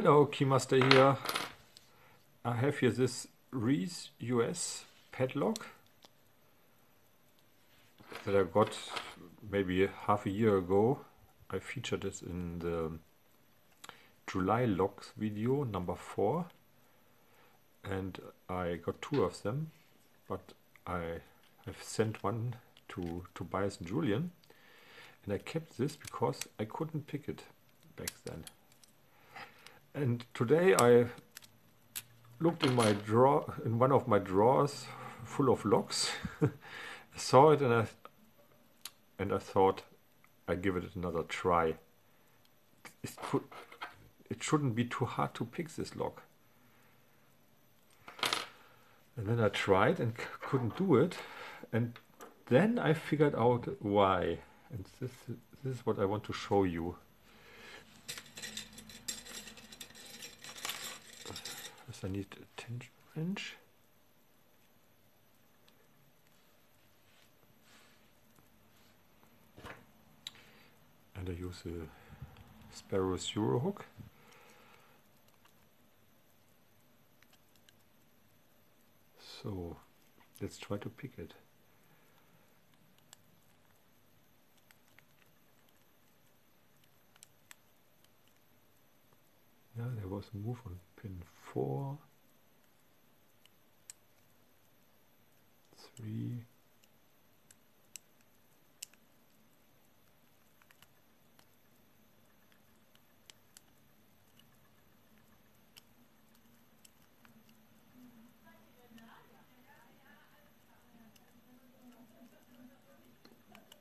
Hello, Keymaster here. I have here this Reese US padlock that I got maybe half a year ago. I featured it in the July locks video number four and I got two of them but I have sent one to Tobias and Julian and I kept this because I couldn't pick it back then. And today I looked in my drawer, in one of my drawers full of locks. I saw it and I and I thought I give it another try. It could, it shouldn't be too hard to pick this lock. And then I tried and couldn't do it, and then I figured out why. And this this is what I want to show you. I need a tension wrench. And I use a Sparrows Euro hook. So let's try to pick it. Yeah, there was a move on pin 4, 3,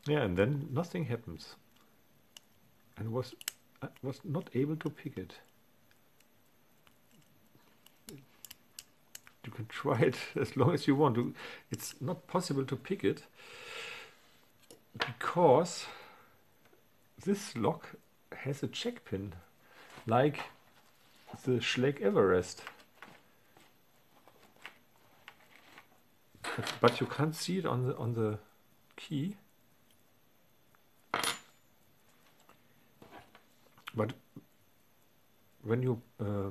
Yeah, and then nothing happens. And was I was not able to pick it. Can try it as long as you want to. It's not possible to pick it because this lock has a check pin like the Schlage Everest. But, you can't see it on the on the key. But when you uh,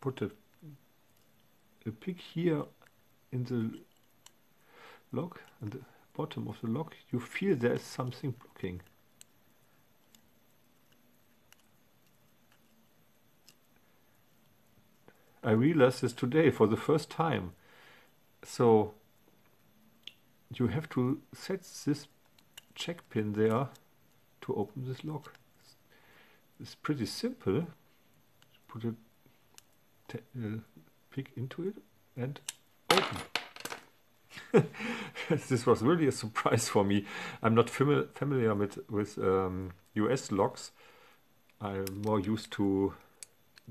put it a pick here in the lock, at the bottom of the lock, you feel there is something blocking. I realized this today for the first time. So you have to set this check pin there to open this lock. It's pretty simple. Put a pick into it and open. this was really a surprise for me. I'm not fami familiar with, with um, US locks. I'm more used to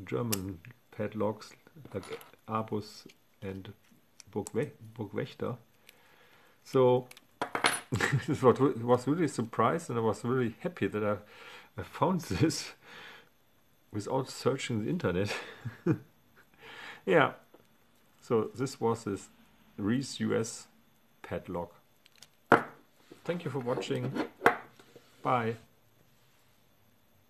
German padlocks like Abus and Burgwächter. So this was really surprised and I was really happy that I, I found this without searching the internet. yeah. So this was this Reese US padlock. Thank you for watching. Bye.